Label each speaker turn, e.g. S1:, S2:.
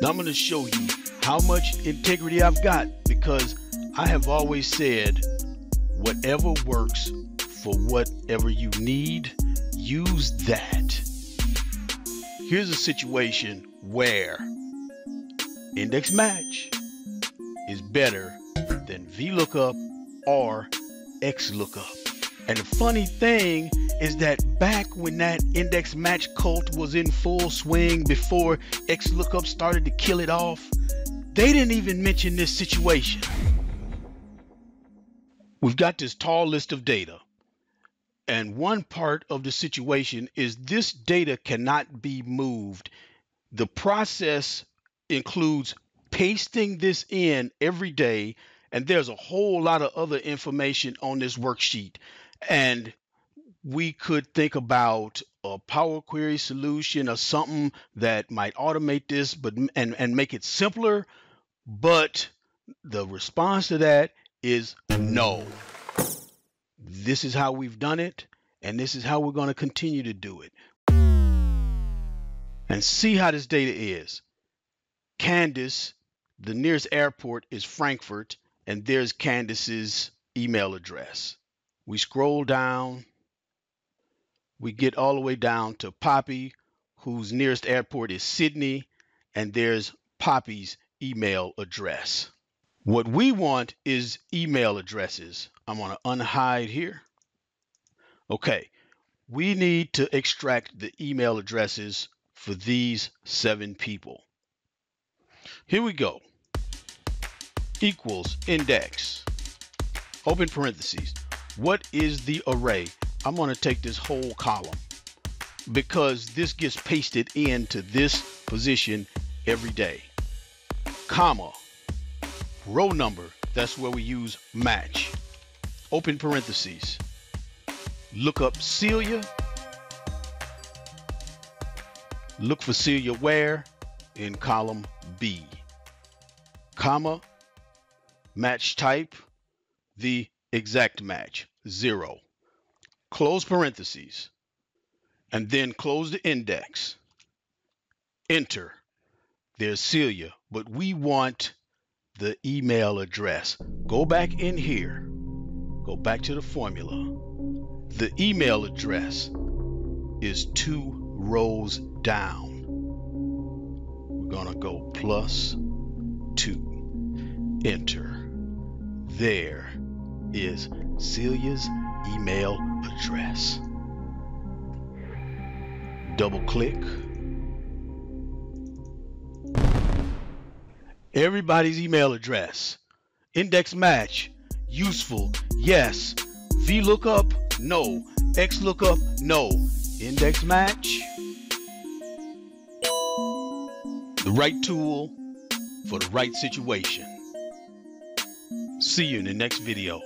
S1: Now I'm going to show you how much integrity I've got because I have always said whatever works for whatever you need, use that. Here's a situation where index match is better than VLOOKUP or XLOOKUP. And the funny thing is that back when that index match cult was in full swing before XLOOKUP started to kill it off, they didn't even mention this situation. We've got this tall list of data. And one part of the situation is this data cannot be moved. The process includes pasting this in every day, and there's a whole lot of other information on this worksheet. And we could think about a Power Query solution or something that might automate this, but and and make it simpler. But the response to that is no. This is how we've done it, and this is how we're going to continue to do it. And see how this data is. Candace, the nearest airport is Frankfurt, and there's Candace's email address. We scroll down, we get all the way down to Poppy, whose nearest airport is Sydney, and there's Poppy's email address. What we want is email addresses. I'm going to unhide here. Okay, we need to extract the email addresses for these seven people. Here we go. Equals index. Open parentheses. What is the array? I'm going to take this whole column because this gets pasted into this position every day. Comma. Row number. That's where we use match. Open parentheses. Look up Celia. Look for Celia where? In column B. Comma. Match type. The exact match. Zero. Close parentheses. And then close the index. Enter. There's Celia, but we want the email address. Go back in here. Go back to the formula. The email address is two rows down. We're going to go plus two. Enter. There is Celia's email address. Double click. Everybody's email address. Index match. Useful. Yes. VLOOKUP. No. XLOOKUP. No. Index match. The right tool for the right situation. See you in the next video.